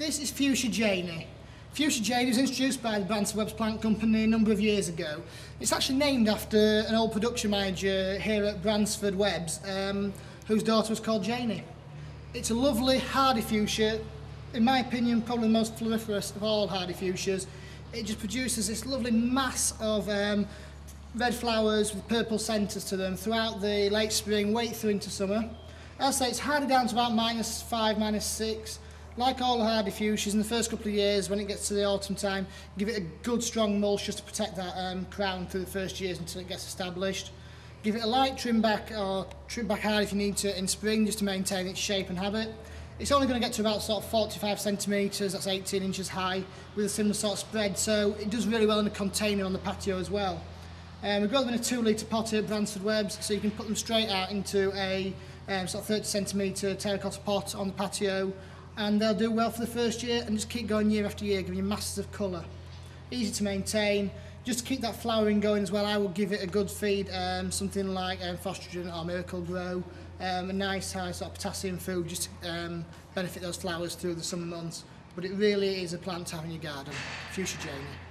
This is Fuchsia Janie. Fuchsia Janie was introduced by the Bransford Webbs Plant Company a number of years ago. It's actually named after an old production manager here at Bransford Webbs, um, whose daughter was called Janie. It's a lovely hardy fuchsia, in my opinion probably the most floriferous of all hardy fuchsias. It just produces this lovely mass of um, red flowers with purple centres to them throughout the late spring, wait through into summer. As I say, it's hardy down to about minus five, minus six. Like all hardy fuchsias, in the first couple of years, when it gets to the autumn time, give it a good strong mulch just to protect that um, crown through the first years until it gets established. Give it a light trim back or trim back hard if you need to in spring just to maintain its shape and habit. It's only going to get to about sort of 45 centimetres, that's 18 inches high, with a similar sort of spread, so it does really well in a container on the patio as well. Um, we grow them in a 2 litre pot here at Bransford Webbs, so you can put them straight out into a um, sort of 30 centimetre terracotta pot on the patio, and they'll do well for the first year and just keep going year after year, giving you masses of colour. Easy to maintain. Just to keep that flowering going as well, I will give it a good feed, um, something like um, Fostrogen or Miracle Grow, um, a nice high sort of potassium food just to um, benefit those flowers through the summer months. But it really is a plant to have in your garden. Fuchsia Janie.